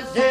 was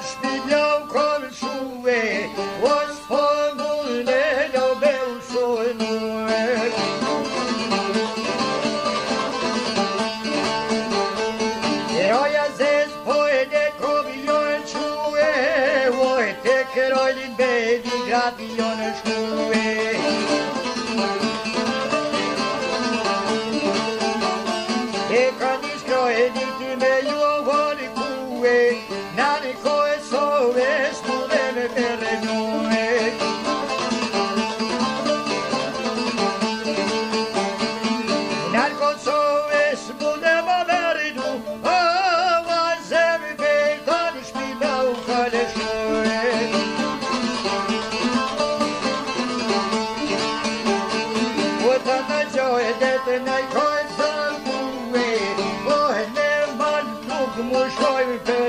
touch me. e detë në i kojë të kueri, po e në manë nuk më shkojmë për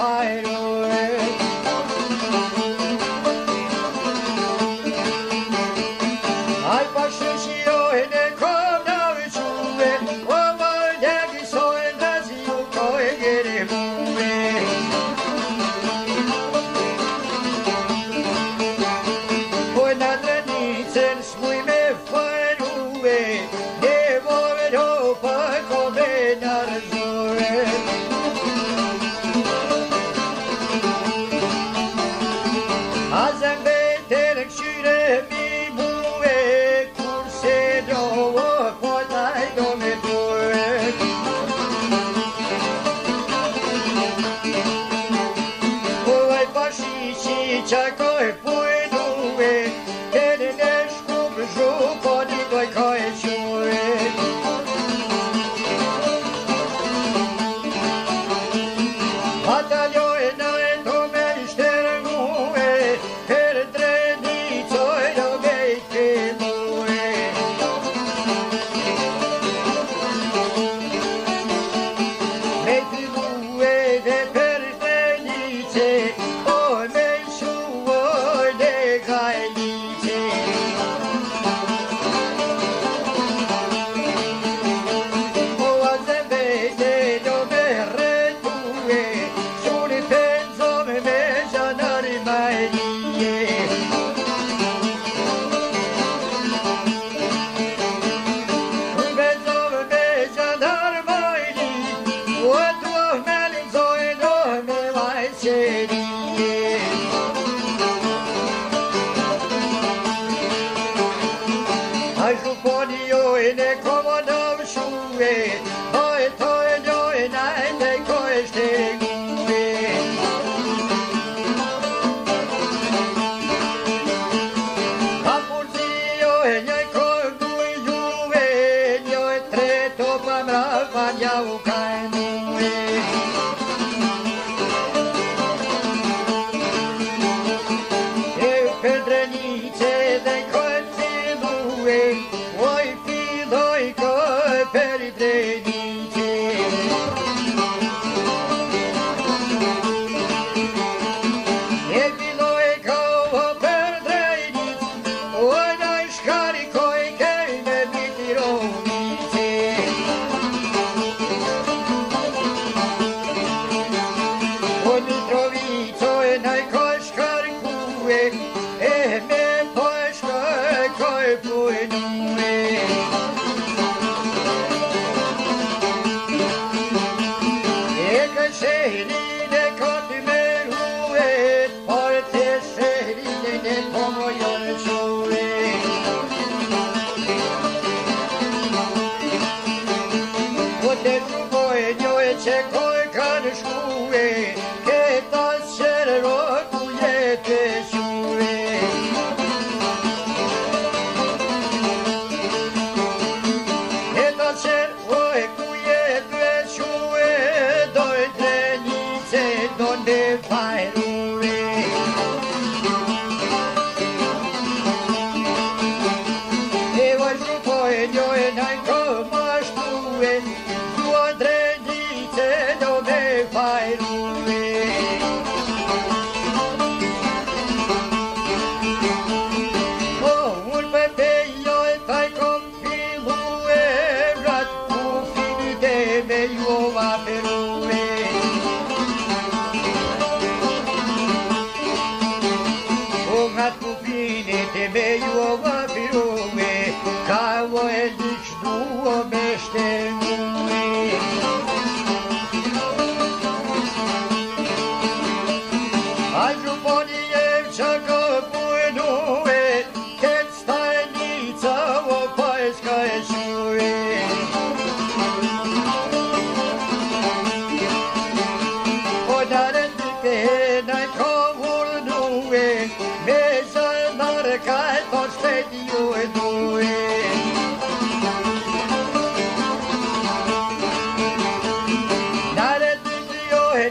Pyro করিও এনে ক্ষমতাম শুয়ে হয়তো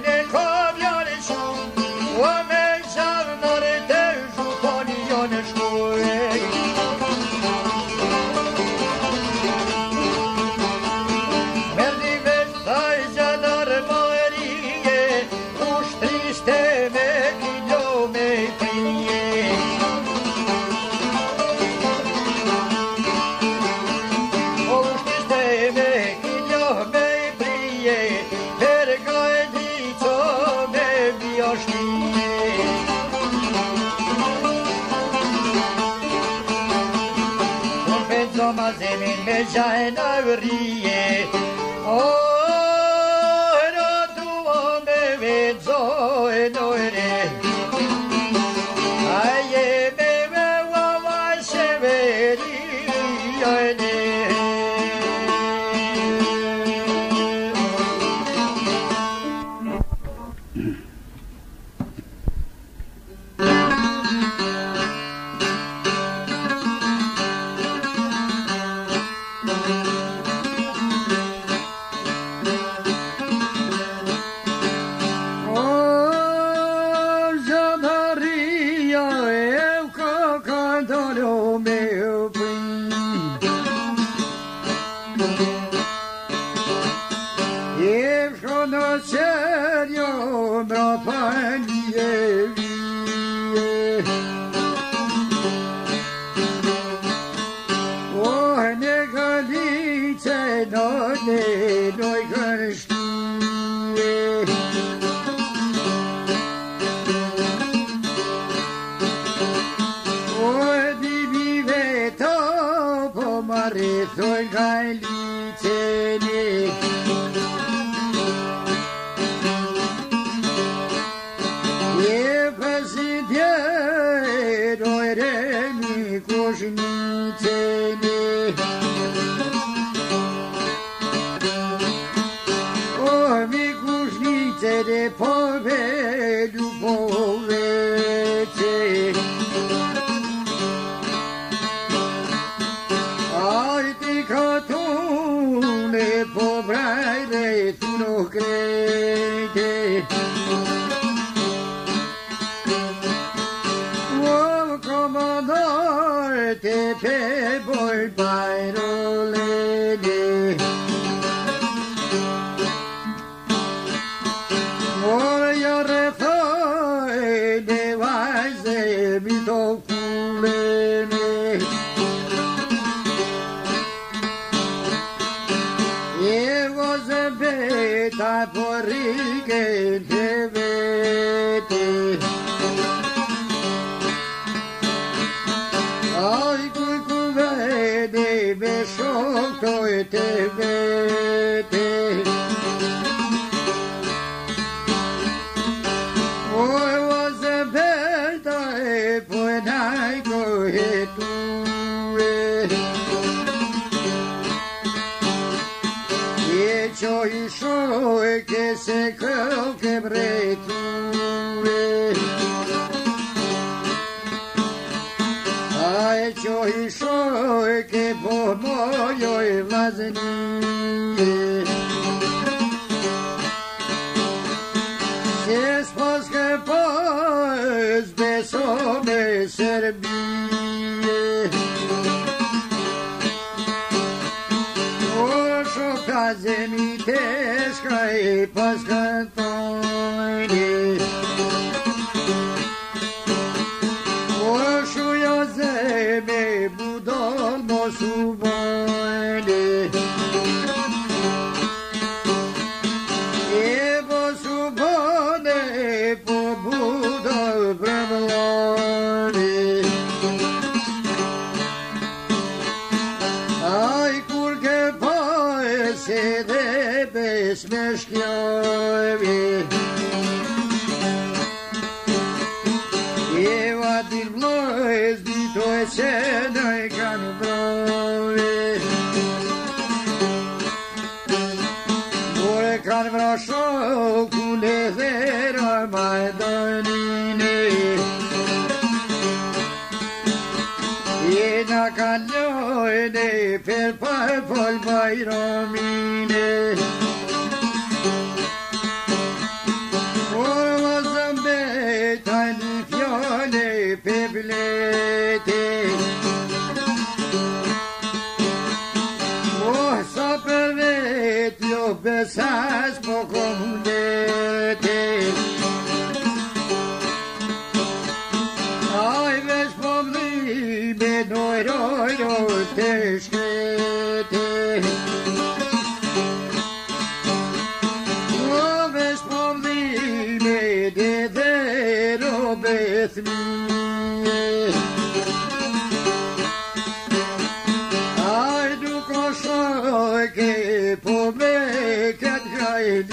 dykę ne 离开离开你 It was a bit I oh Serbie. O, szuka zemi też kraj poskatą. Ye na kanjo e de, fir pal pal bairo mine. A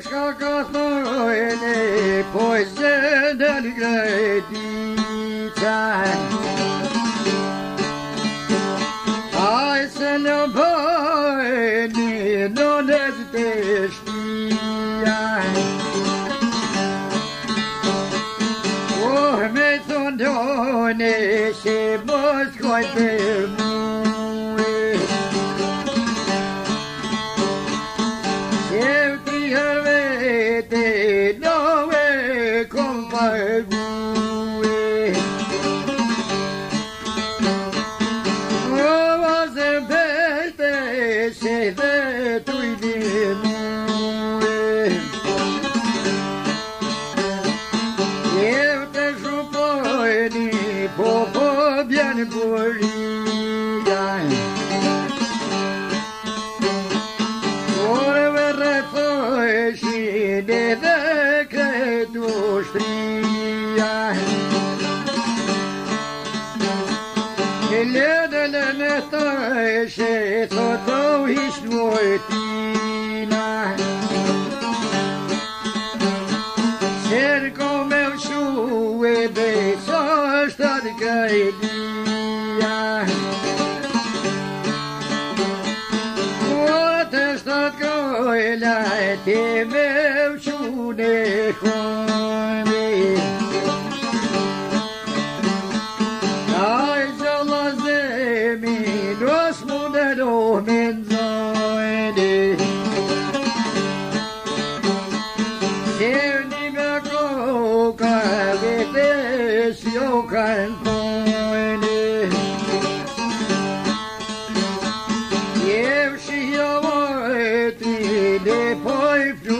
Eșca ca de poi fluturoine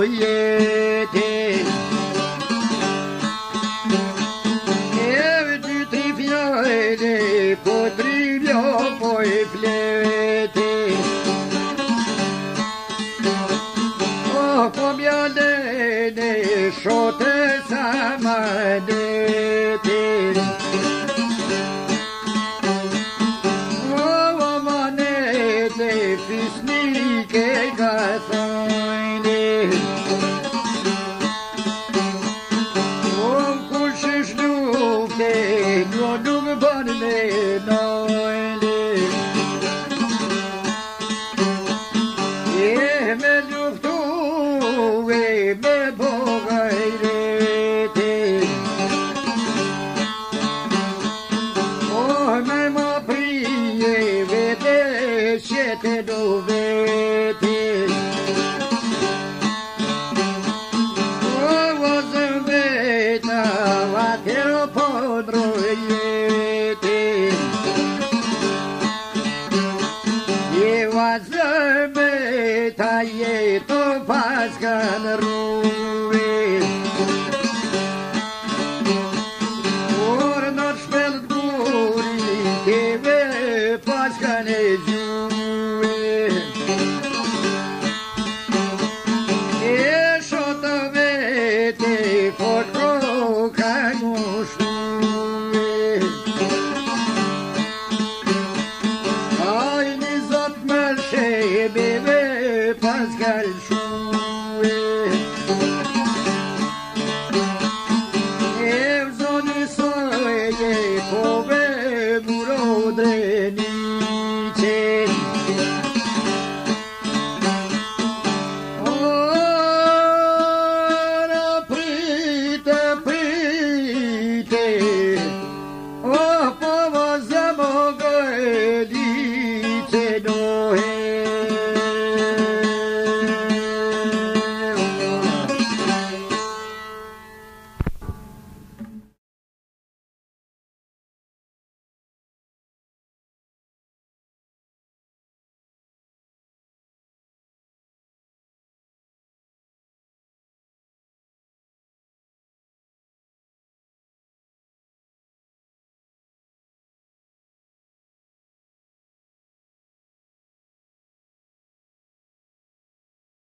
ruoiete